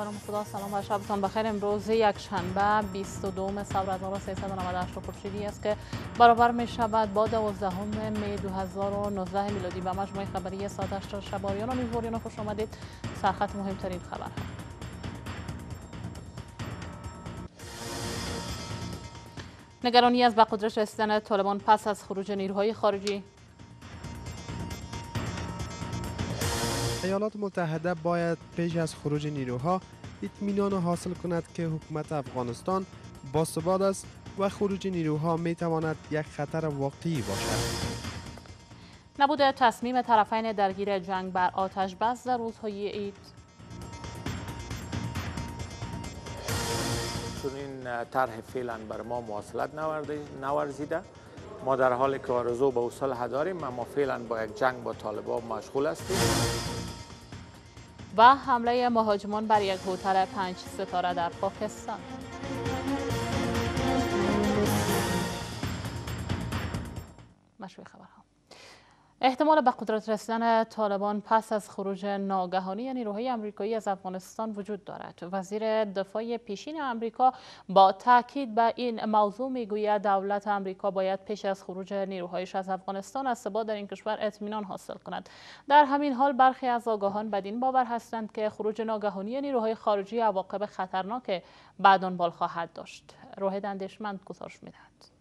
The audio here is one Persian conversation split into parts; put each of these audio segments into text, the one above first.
برام خدا سلام و شبتان بخیر. امروز یک شنبه 22 سال 1398 خورشیدی است که برابر می شود با 12 می 2019 میلادی. و مجموعه خبری ساعت 8 شباریان و میزباریان خوش آمدید. سرخط مهمترین خبر. نگرانی از به قدرت رسیدن طالبان پس از خروج نیروهای خارجی. ایالات متحده باید پیش از خروج نیروها اطمینان حاصل کند که حکومت افغانستان با ثبات است و خروج نیروها می تواند یک خطر واقعی باشد. نبود تصمیم طرفین درگیر جنگ بر آتش بس در روزهای عید چون این طرح فعلا بر ما مواصلت نورزیده ما در حال که آرزو به اصول داریم اما فعلا با یک جنگ با طالبان مشغول هستیم و حمله مهاجمان بر یک هتل پنج ستاره در پاکستان. مشروع خبرها. احتمال به قدرت رسیدن طالبان پس از خروج ناگهانی نیروهای امریکایی از افغانستان وجود دارد. وزیر دفاع پیشین امریکا با تاکید به این موضوع می‌گوید دولت امریکا باید پیش از خروج نیروهایش از افغانستان از ثبات در این کشور اطمینان حاصل کند. در همین حال برخی از آگاهان بدین باور هستند که خروج ناگهانی نیروهای خارجی عواقب خطرناک به دنبال خواهد داشت. روح اندیشمند گزارش می‌دهد.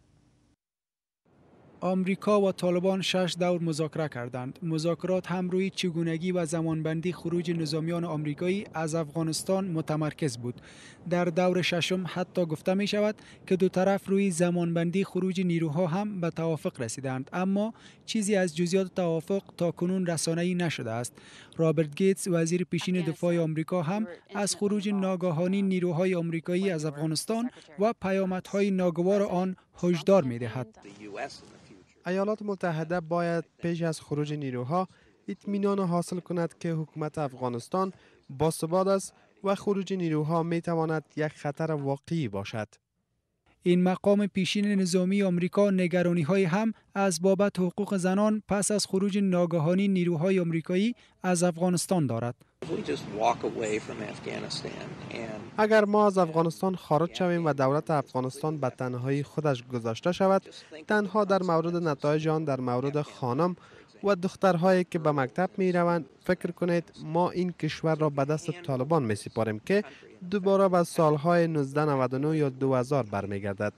آمریکا و طالبان شش دور مذاکره کردند. مذاکرات هم روی چگونگی و زمانبندی خروج نظامیان آمریکایی از افغانستان متمرکز بود. در دور ششم حتی گفته می شود که دو طرف روی زمانبندی خروج نیروها هم به توافق رسیدند اما چیزی از جزئیات توافق تا کنون رسانه‌ای نشده است. رابرت گیتس وزیر پیشین دفاع آمریکا هم از خروج ناگهانی نیروهای آمریکایی از افغانستان و پیامدهای ناگوار آن هشدار می دهد. ایالات متحده باید پیش از خروج نیروها اطمینان حاصل کند که حکومت افغانستان با ثبات است و خروج نیروها می تواند یک خطر واقعی باشد. این مقام پیشین نظامی آمریکا نگرانی های هم از بابت حقوق زنان پس از خروج ناگهانی نیروهای آمریکایی از افغانستان دارد. اگر ما از افغانستان خارج شویم و دولت افغانستان به تنهایی خودش گذاشته شود تنها در مورد نتایج آن در مورد خانم و دخترهایی که به مکتب می روند فکر کنید ما این کشور را به دست طالبان می سپاریم که دوباره به سالهای 1999 یا 2000 برمیگردد.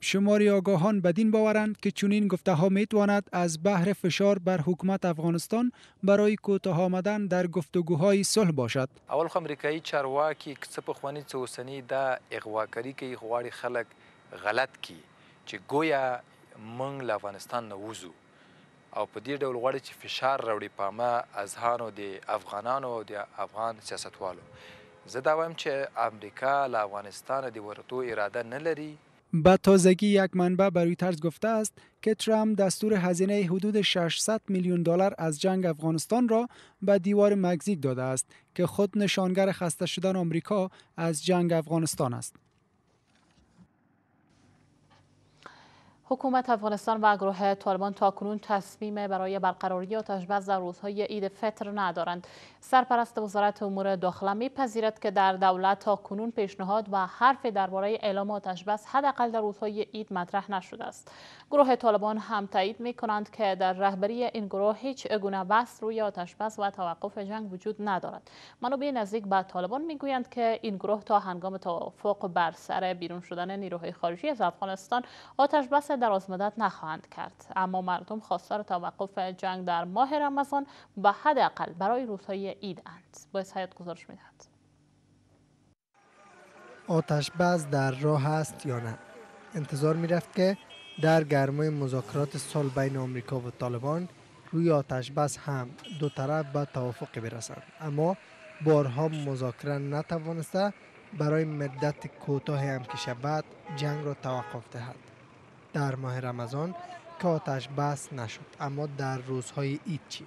شماری آگاهان بدین باورند که چنین گفته ها می تواند از بحر فشار بر حکومت افغانستان برای کوتاه آمدن در گفتگوهای صلح باشد. اول خو امریکایي چارواکي څه په خواني څه اوسنی دا کوي غواړي خلک غلط کی چې گویا موږ له افغانستان نه وځو. او په دې ډول غواړي چې فشار راوړي په ما اذهانو د افغانانو او د افغان سیاستوالو. زه دا وایم چې امریکا له افغانستان د ورتو اراده نه لري. به تازگی یک منبع بر طرز گفته است که ترامپ دستور هزینه حدود 600 میلیون دلار از جنگ افغانستان را به دیوار مکزیک داده است که خود نشانگر خسته شدن آمریکا از جنگ افغانستان است. حکومت افغانستان و گروه طالبان تا کنون تصمیم برای برقراری آتش بس در روزهای عید فطر ندارند. سرپرست وزارت امور داخله میپذیرد که در دولت تا کنون پیشنهاد و حرف درباره اعلام آتش بس حداقل در روزهای عید مطرح نشده است. گروه طالبان هم تایید می کنند که در رهبری این گروه هیچ گونه بحث روی آتش بس و توقف جنگ وجود ندارد. منابع نزدیک به طالبان می‌گویند که این گروه تا هنگام توافق بر سر بیرون شدن نیروهای خارجی از افغانستان آتش بس دراز مدت نخواهند کرد. اما مردم خواستار توقف جنگ در ماه رمضان به حداقل برای روزهای عید اند. باعث حیات گزارش می‌دهد. آتش بس در راه است یا نه؟ انتظار می رفت که در گرمای مذاکرات سال بین آمریکا و طالبان روی آتش بس هم دو طرف به توافق برسند. اما بارها مذاکره نتوانسته برای مدت کوتاه هم که شود جنگ را توقف دهد. در ماه رمضان که آتش بس نشد. اما در روزهای عید چی؟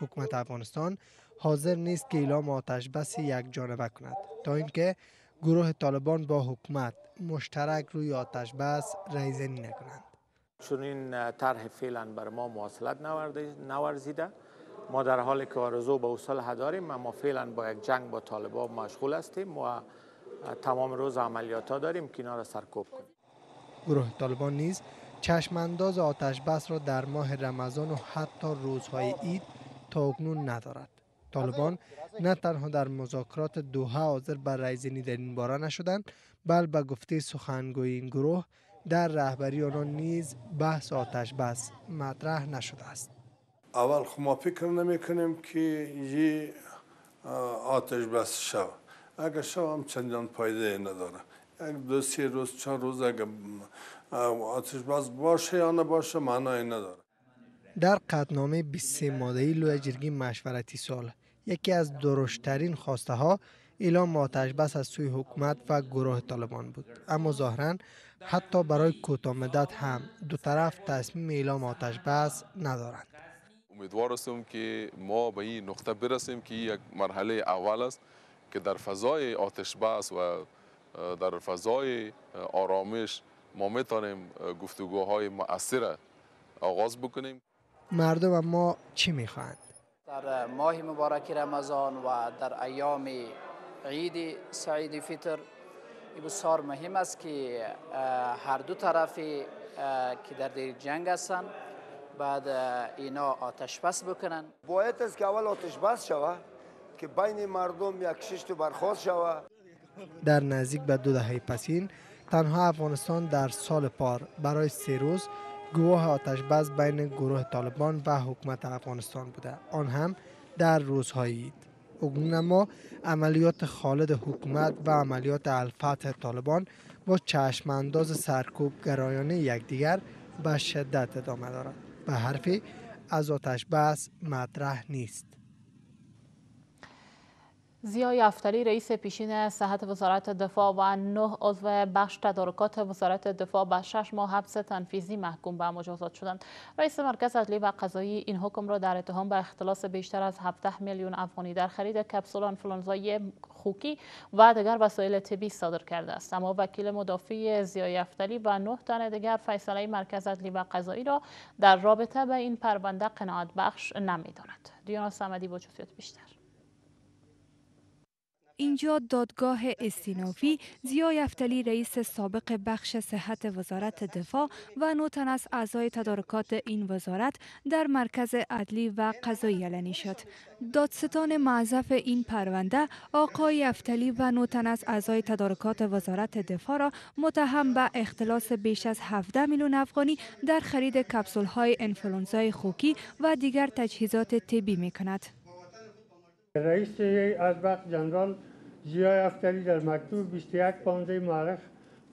حکومت افغانستان حاضر نیست که اعلام آتش بس یک جانبه کند. تا اینکه گروه طالبان با حکومت مشترک روی آتش بس ریزنی نکنند. چون این طرح فعلا بر ما مواصلت نورزیده. ما در حالی که آرزو به اصل داریم اما فعلا با یک جنگ با طالبان مشغول هستیم و تمام روز عملیات ها داریم که اینا را سرکوب کنیم. گروه طالبان نیز چشم انداز آتش بس را در ماه رمضان و حتی روزهای عید تا اکنون ندارد. طالبان نه تنها در مذاکرات دوحه حاضر بر رایزنی در این باره نشدند بل به گفته سخنگوی این گروه در رهبری آنان نیز بحث آتش بس مطرح نشده است. اول خب ما فکر نمی کنیم که یه آتش بس شود اگر شو هم چندان پایده نداره. یک دو سی روز چهار روز اگر آتش بس باشه یا نباشه معنی نداره در قطنامه 23 مادهی لوی جرگی مشورتی سال یکی از درشترین خواسته ها اعلام آتش بس از سوی حکومت و گروه طالبان بود اما ظاهرا حتی برای کوتاه مدت هم دو طرف تصمیم اعلام آتش بس ندارند امیدوار هستم که ما به این نقطه برسیم که یک مرحله اول است که در فضای آتش بس و در فضای آرامش ما می‌تونیم گفتگوهای مؤثر آغاز بکنیم. مردم ما چی می‌خواهند؟ در ماه مبارک رمضان و در ایام عید سعید فطر بسیار مهم است که هر دو طرف که در دیر جنگ هستند بعد اینا آتش بس بکنن. باید است که اول آتش بس شود که بین مردم یک ششت برخواست شود در نزدیک به دو دهه پسین تنها افغانستان در سال پار برای سه روز گواه آتش بس بین گروه طالبان و حکومت افغانستان بوده. آن هم در روزهای اکنون اما عملیات خالد حکومت و عملیات الفتح طالبان با چشم انداز سرکوب گرایانه یکدیگر به شدت ادامه دارد. به حرفی از آتش بس مطرح نیست. زیا یفتلی رئیس پیشین صحت وزارت دفاع و نه عضو بخش تدارکات وزارت دفاع به شش ماه حبس تنفیزی محکوم به مجازات شدند. رئیس مرکز عدلی و قضایی این حکم را در اتهام به اختلاس بیشتر از 17 میلیون افغانی در خرید کپسول آنفلانزای خوکی و دیگر وسایل طبی صادر کرده است. اما وکیل مدافع زیا یفتلی و نه تن دیگر فیصله مرکز عدلی و قضایی را در رابطه به این پرونده قناعت بخش نمی‌داند. دیانا صمدی با بیشتر. اینجا دادگاه استینافی زیا یفتلی رئیس سابق بخش صحت وزارت دفاع و نوتن از اعضای تدارکات این وزارت در مرکز عدلی و قضایی علنی شد. دادستان معذف این پرونده آقای یفتلی و نوتن از اعضای تدارکات وزارت دفاع را متهم به اختلاس بیش از 17 میلیون افغانی در خرید کپسول های انفلونزای خوکی و دیگر تجهیزات طبی می کند. رئیس از وقت جنرال زیای افتری در مکتوب 21 15 مورخ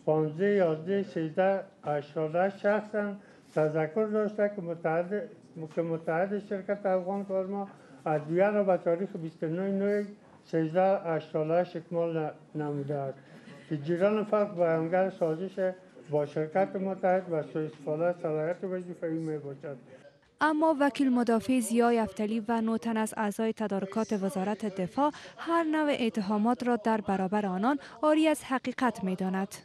15 11 13 88 شخصا تذکر داشته که متحد که متحد شرکت افغان کارما ادویه را به تاریخ 29 9 13 88 اکمال نموده است. که جیران فرق بیانگر سازش با شرکت متحد و سوء استفاده صلاحیت وظیفه‌ای می باشد. اما وکیل مدافع زیا یفتلی و نوتن از اعضای تدارکات وزارت دفاع هر نوع اتهامات را در برابر آنان آری از حقیقت می داند.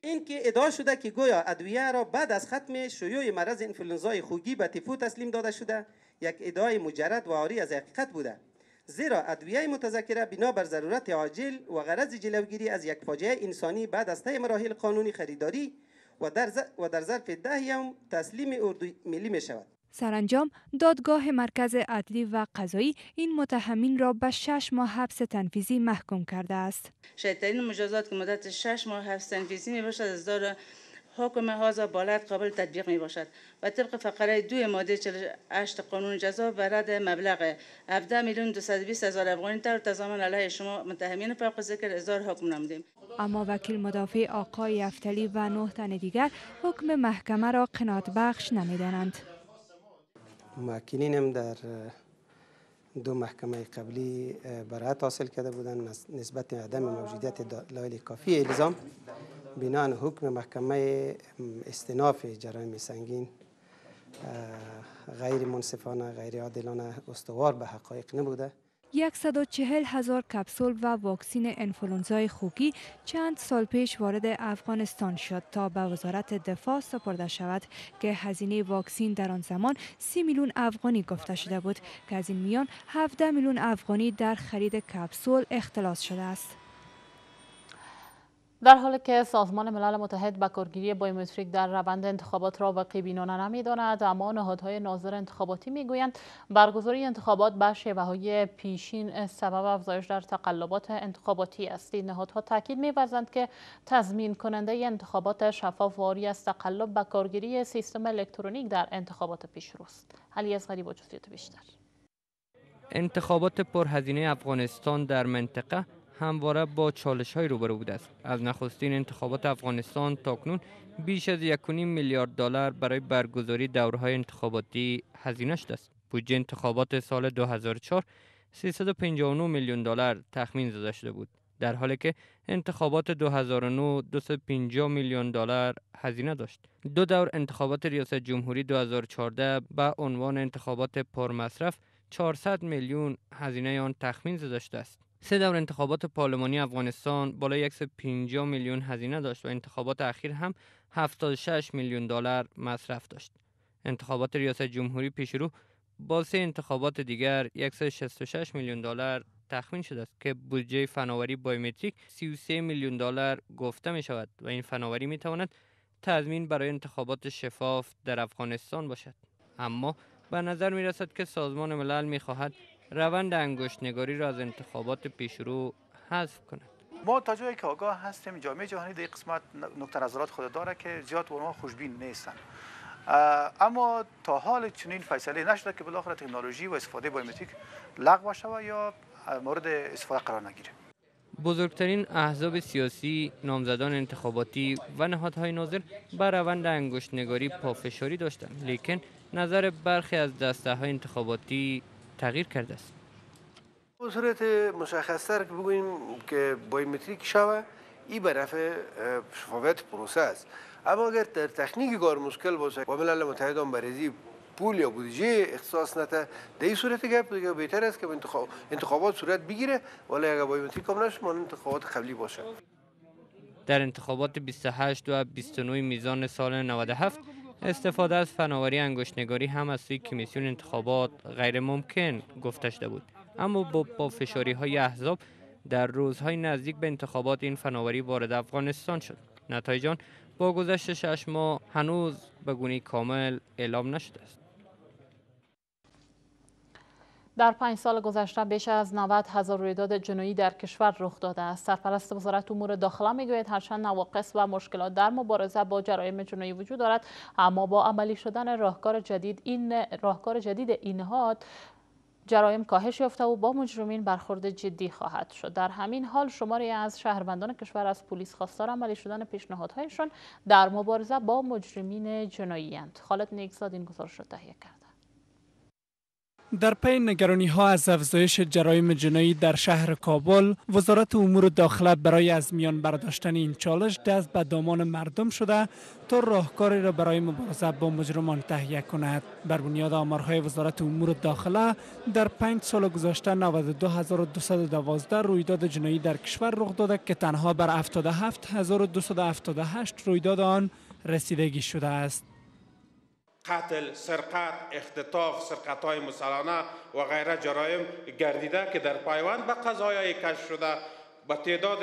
این که ادعا شده که گویا ادویه را بعد از ختم شیوع مرض انفلونزای خوگی به تیفو تسلیم داده شده یک ادعای مجرد و آری از حقیقت بوده زیرا ادویه متذکره بنا بر ضرورت عاجل و غرض جلوگیری از یک فاجعه انسانی بعد از طی مراحل قانونی خریداری و در, و در ظرف ده یوم تسلیم اردو ملی می شود. سرانجام دادگاه مرکز عدلی و قضایی این متهمین را به شش ماه حبس تنفیزی محکوم کرده است. شدیدترین مجازات که مدت شش ماه حبس تنفیزی می باشد از دار حکم هازا بالات قابل تطبیق می باشد و طبق فقره دو ماده 48 قانون جزا و رد مبلغ 17 میلیون 220 هزار افغانی تر تضامن علیه شما متهمین فوق ذکر اصدار حکم نمودیم اما وکیل مدافع آقای افتلی و نه تن دیگر حکم محکمه را قناعت بخش نمی‌دانند. موکلین هم در دو محکمه قبلی برایت حاصل کرده بودند نسبت عدم موجودیت دلایل کافی الزام بنان حکم محکمه استناف جرایم سنگین غیر منصفانه غیر عادلانه استوار به حقایق نبوده 140 هزار کپسول و واکسین انفلونزای خوکی چند سال پیش وارد افغانستان شد تا به وزارت دفاع سپرده شود که هزینه واکسین در آن زمان 30 میلیون افغانی گفته شده بود که از این میان 17 میلیون افغانی در خرید کپسول اختلاس شده است. در حالی که سازمان ملل متحد به کارگیری بایومتریک در روند انتخابات را واقعی بینانه نمی‌داند اما نهادهای ناظر انتخاباتی می‌گویند برگزاری انتخابات به شیوه های پیشین سبب افزایش در تقلبات انتخاباتی است. این نهادها تاکید میورزند که تضمین کننده انتخابات شفاف واری از تقلب به کارگیری سیستم الکترونیک در انتخابات پیشروست علی اصغری با جزئیات بیشتر. انتخابات پرهزینه افغانستان در منطقه همواره با چالش های روبرو بوده است. از نخستین انتخابات افغانستان تاکنون بیش از 1.5 میلیارد دلار برای برگزاری دورهای انتخاباتی هزینه شده است. بودجه انتخابات سال 2004 359 میلیون دلار تخمین زده شده بود در حالی که انتخابات 2009 250 میلیون دلار هزینه داشت. دو دور انتخابات ریاست جمهوری 2014 به عنوان انتخابات پرمصرف 400 میلیون هزینه آن تخمین زده شده است. سه دور انتخابات پارلمانی افغانستان بالای 150 میلیون هزینه داشت و انتخابات اخیر هم 76 میلیون دلار مصرف داشت. انتخابات ریاست جمهوری پیشرو با سه انتخابات دیگر 166 میلیون دلار تخمین شده است که بودجه فناوری بایومتریک 33 میلیون دلار گفته می شود و این فناوری می تواند تضمین برای انتخابات شفاف در افغانستان باشد اما به نظر می رسد که سازمان ملل می خواهد روند انگشت نگاری را از انتخابات پیشرو حذف کند. ما تا جایی که آگاه هستیم جامعه جهانی در قسمت نقطه نظرات خود داره که زیاد اونها خوشبین نیستن. اما تا حال چنین فیصله نشده که بالاخره تکنولوژی و استفاده بایومتریک لغو شود یا مورد استفاده قرار نگیره. بزرگترین احزاب سیاسی، نامزدان انتخاباتی و نهادهای ناظر بر روند انگشت نگاری پافشاری داشتند. لیکن نظر برخی از دسته های انتخاباتی تغییر کرده است. به صورت مشخصتر که بگوییم که بایومتریک شوه این به نفع شفافیت پروسه است. اما اگر در تکنیک کار مشکل باشه و ملل متحد هم برزی پول یا بودجه اختصاص نده در این صورت گپ دیگه بهتر است که انتخابات صورت بگیره. ولی اگر بایومتریک هم نشه انتخابات قبلی باشه. در انتخابات 28 و 29 میزان سال 97 استفاده از فناوری انگشتنگاری هم از سوی کمیسیون انتخابات غیر ممکن گفته شده بود. اما با, با فشاری های احزاب در روزهای نزدیک به انتخابات این فناوری وارد افغانستان شد. نتایج آن با گذشت شش ماه هنوز به گونه کامل اعلام نشده است. در پنج سال گذشته بیش از 90 هزار رویداد جنایی در کشور رخ داده است. سرپرست وزارت امور داخله می‌گوید هرچند نواقص و مشکلات در مبارزه با جرایم جنایی وجود دارد اما با عملی شدن راهکار جدید این راهکار جدید این نهاد جرایم کاهش یافته و با مجرمین برخورد جدی خواهد شد. در همین حال شماری از شهروندان کشور از پلیس خواستار عملی شدن پیشنهادهایشان در مبارزه با مجرمین جنایی اند. خالد نیکزاد این گزارش را تهیه کرد. در پی نگرانی ها از افزایش جرایم جنایی در شهر کابل وزارت امور داخله برای از میان برداشتن این چالش دست به دامان مردم شده تا راهکاری را برای مبارزه با مجرمان تهیه کند. بر بنیاد آمارهای وزارت امور داخله در پنج سال گذشته 92212 رویداد جنایی در کشور رخ داده که تنها بر 77278 رویداد آن رسیدگی شده است. قتل سرقت اختطاف سرقت های مسلانه و غیره جرایم گردیده که در پایوند به قضایای کشف شده. به تعداد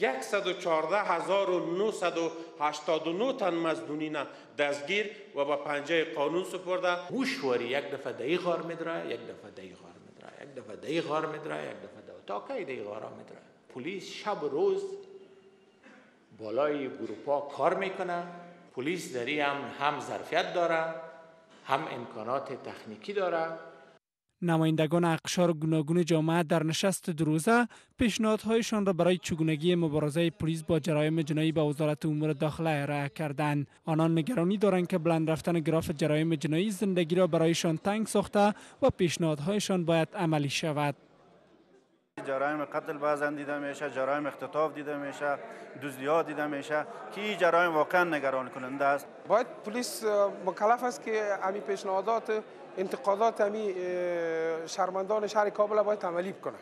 114989 تن مزدونین دستگیر و به پنجه قانون سپرده. هوشواری یک دفعه دهی غار میدره یک دفعه دهی غار میدره یک دفعه دهی غار میدره یک دفعه ده تا دهی غارا میدره پلیس شب روز بالای گروپا کار می‌کنه. پلیس داری هم هم ظرفیت داره هم امکانات تکنیکی داره. نمایندگان اقشار گوناگون جامعه در نشست دروزه پیشنهادهایشان را برای چگونگی مبارزه پلیس با جرایم جنایی به وزارت امور داخله ارائه کردند. آنان نگرانی دارند که بلند رفتن گراف جرایم جنایی زندگی را برایشان تنگ ساخته و پیشنهادهایشان باید عملی شود. جرایم قتل بعضا دیده میشه جرایم اختطاف دیده میشه دزدیات دیده میشه که این جرایم واقعا نگران کننده است. باید پلیس مکلف است که امی پیشنهادات انتقادات امی شهروندان شهر کابل باید عملی کنه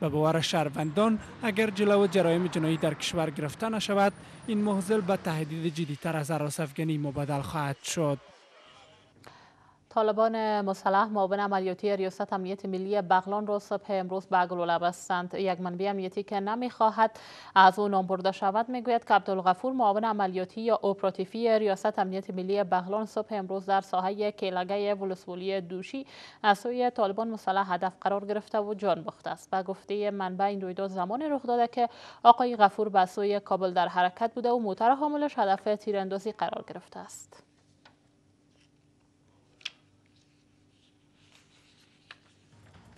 به باور شهروندان اگر جلو جرایم جنایی در کشور گرفته نشود این محزل به تهدید جدیتر از عراس افغانی مبدل خواهد شد. طالبان مسلح معاون عملیاتی ریاست امنیت ملی بغلان را صبح امروز به گلوله بستند. یک منبع امنیتی که نمی‌خواهد از او نام برده شود می‌گوید که عبدالغفور معاون عملیاتی یا اپراتیفی ریاست امنیت ملی بغلان صبح امروز در ساحه کیلگه ولسوالی دوشی از سوی طالبان مسلح هدف قرار گرفته و جان باخته است. به گفته منبع این رویداد زمان رخ داده که آقای غفور به سوی کابل در حرکت بوده و موتر حاملش هدف تیراندازی قرار گرفته است.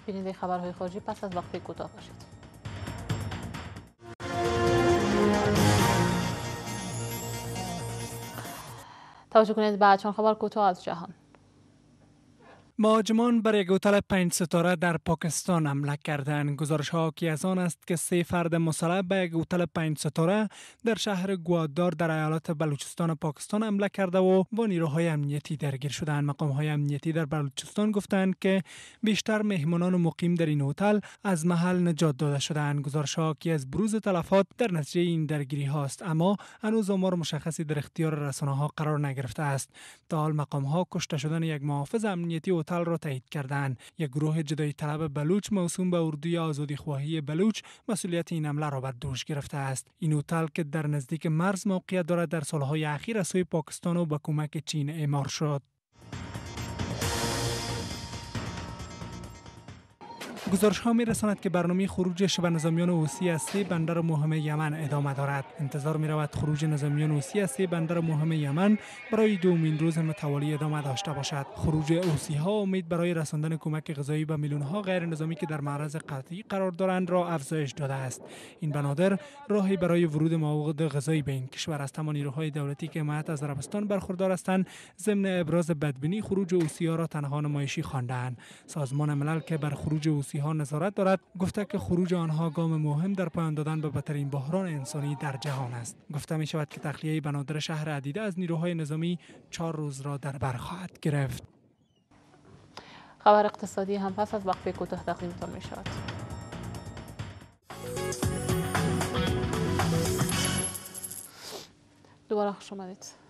بیننده خبرهای خارجی پس از وقفه کوتاه باشید. توجه کنید به چند خبر کوتاه از جهان. مهاجمان بر یک هتل پنج ستاره در پاکستان حمله کردند. گزارش ها که از آن است که سه فرد مسلح به یک هتل پنج ستاره در شهر گوادار در ایالات بلوچستان پاکستان حمله کرده و با نیروهای امنیتی درگیر شدند. مقام های امنیتی در بلوچستان گفتند که بیشتر مهمانان مقیم در این هتل از محل نجات داده شدند. گزارش ها که از بروز تلفات در نتیجه این درگیری هاست اما هنوز آمار مشخصی در اختیار رسانه ها قرار نگرفته است. تا حال مقام ها کشته شدن یک محافظ امنیتی هتل را تایید کردند یک گروه جدای طلب بلوچ موسوم به اردوی آزادی خواهی بلوچ مسئولیت این حمله را بر دوش گرفته است. این هتل که در نزدیک مرز موقعیت دارد در سالهای اخیر از سوی پاکستان و به کمک چین اعمار شد. گزارش ها می رساند که برنامه خروج شبه نظامیان اوسی از بندر مهم یمن ادامه دارد. انتظار می رود خروج نظامیان اوسی از بندر مهم یمن برای دومین روز متوالی ادامه داشته باشد. خروج اوسی ها امید برای رساندن کمک غذایی به میلیون ها غیر نظامی که در معرض قطعی قرار دارند را افزایش داده است. این بنادر راهی برای ورود مواد غذایی به این کشور است. اما نیروهای دولتی که حمایت از عربستان برخوردار هستند ضمن ابراز بدبینی خروج اوسی ها را تنها نمایشی خواندند سازمان ملل که بر خروج اوسی ها نظارت دارد. گفته که خروج آنها گام مهم در پایان دادن به بدترین بحران انسانی در جهان است. گفته می شود که تخلیه بنادر شهر عدیده از نیروهای نظامی چهار روز را در بر خواهد گرفت. خبر اقتصادی هم پس از وقفه کوتاه تقدیمتان می شود دوباره خوش آمدید.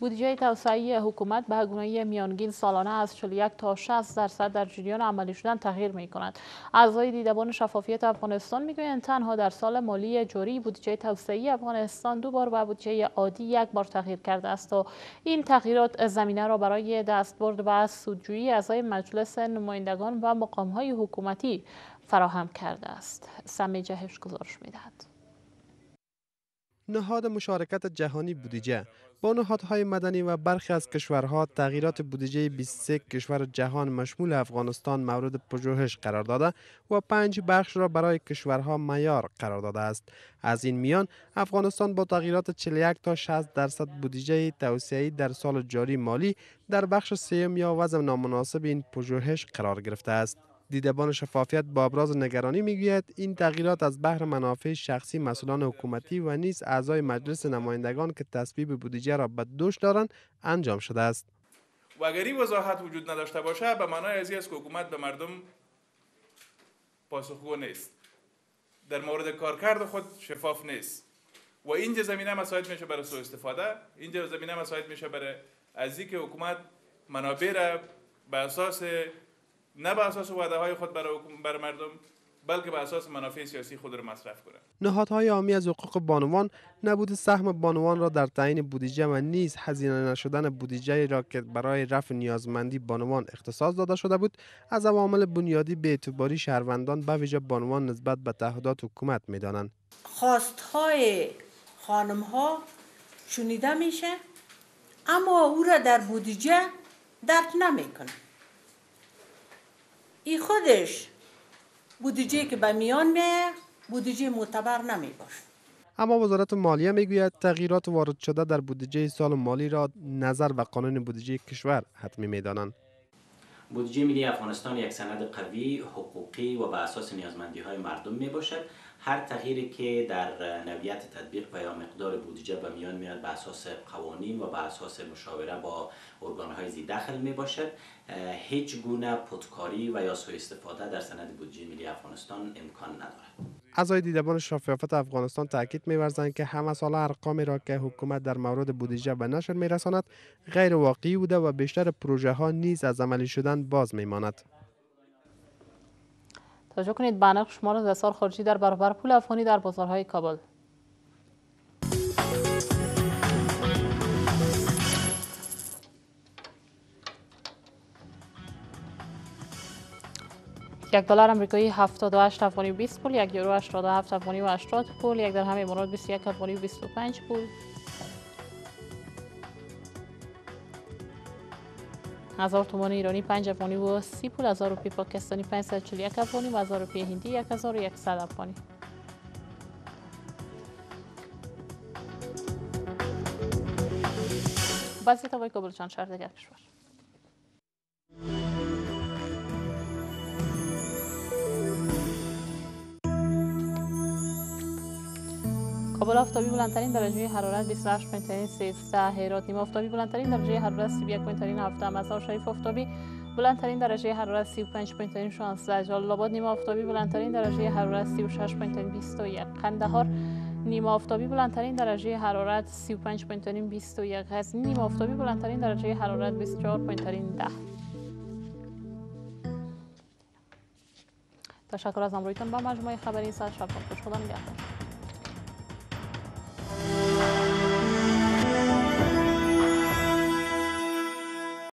بودجه توسعه حکومت به گونه میانگین سالانه از 41 تا 60 درصد در جریان عملی شدن تغییر می کند. اعضای دیدبان شفافیت افغانستان می‌گویند تنها در سال مالی جاری بودجه توسعه افغانستان دو بار و بودجه عادی یک بار تغییر کرده است و این تغییرات زمینه را برای دستبرد و سودجویی اعضای مجلس نمایندگان و مقامهای حکومتی فراهم کرده است. سمی جهش گزارش می‌دهد. نهاد مشارکت جهانی بودجه با نهادهای مدنی و برخی از کشورها تغییرات بودجه 23 کشور جهان مشمول افغانستان مورد پژوهش قرار داده و پنج بخش را برای کشورها معیار قرار داده است. از این میان افغانستان با تغییرات 41 تا 60 درصد بودجه توسعه در سال جاری مالی در بخش سیوم یا وضع نامناسب این پژوهش قرار گرفته است. دیدبان شفافیت با ابراز نگرانی می‌گوید این تغییرات از بهر منافع شخصی مسئولان حکومتی و نیز اعضای مجلس نمایندگان که تصویب بودجه را به دوش دارند انجام شده است. و اگر این وضاحت وجود نداشته باشه به معنای ازی است که حکومت به مردم پاسخگو نیست. در مورد کارکرد خود شفاف نیست. و اینجا زمینه مساعد میشه برای سوء استفاده اینجا زمینه مساعد میشه برای از که حکومت منابع را به اساس نه به اساس وعده های خود برای بر مردم بلکه به اساس منافع سیاسی خود را مصرف کنند. نهادهای عامی از حقوق بانوان نبود سهم بانوان را در تعیین بودجه و نیز هزینه نشدن بودجه را که برای رفع نیازمندی بانوان اختصاص داده شده بود از عوامل بنیادی به اعتباری شهروندان به ویژه بانوان نسبت به تعهدات حکومت می‌دانند. خواستهای خانم ها شنیده میشه اما او را در بودجه درک نمی‌کنه ای خودش بودجه که به میان میه بودجه معتبر نمی باشه. اما وزارت مالیه می‌گوید تغییرات وارد شده در بودجه سال مالی را نظر و قانون بودجه کشور حتمی می‌دانند. بودجه ملی افغانستان یک سند قوی حقوقی و به اساس نیازمندی های مردم می باشد هر تغییری که در نویت تطبیق و یا مقدار بودجه به میان میاد به اساس قوانین و به اساس مشاوره با ارگان های زی داخل می باشد هیچ گونه پودکاری و یا سوء استفاده در سند بودجه ملی افغانستان امکان ندارد اعضای دیدبان شفافیت افغانستان تاکید می‌ورزند که همه سال ارقامی را که حکومت در مورد بودجه به نشر میرساند غیر واقعی بوده و بیشتر پروژه ها نیز از عملی شدن باز میماند. توجه کنید به نقش شمار وسار خارجی در برابر پول افغانی در بازارهای کابل. یک دلار امریکایی 78 افغانی و 20 پول یک یورو 87 افغانی و 80 پول یک درهم امارات 21 افغانی و 25 پول. هزار تومان ایرانی 5 افغانی و 30 پول هزار روپی پاکستانی 541 افغانی و هزار روپی هندی 1100 افغانی. وضعیت هوای کابل چند شهر دیگر کشور؟ کابل آفتابی بلندترین درجه حرارت 28 پنترین 13 هرات نیم آفتابی بلندترین درجه حرارت 31 پنترین 7 مزار شریف آفتابی بلندترین درجه حرارت 35 پنترین 16 جلال آباد نیم آفتابی بلندترین درجه حرارت 36 پنترین 21 قندهار نیم آفتابی بلندترین درجه حرارت 35 پنترین 21 غزنی نیم آفتابی بلندترین درجه حرارت 24 پنترین 10 تشکر از همراهیتان. با مجموعه خبری سر شب خوش خدا. نگهدار.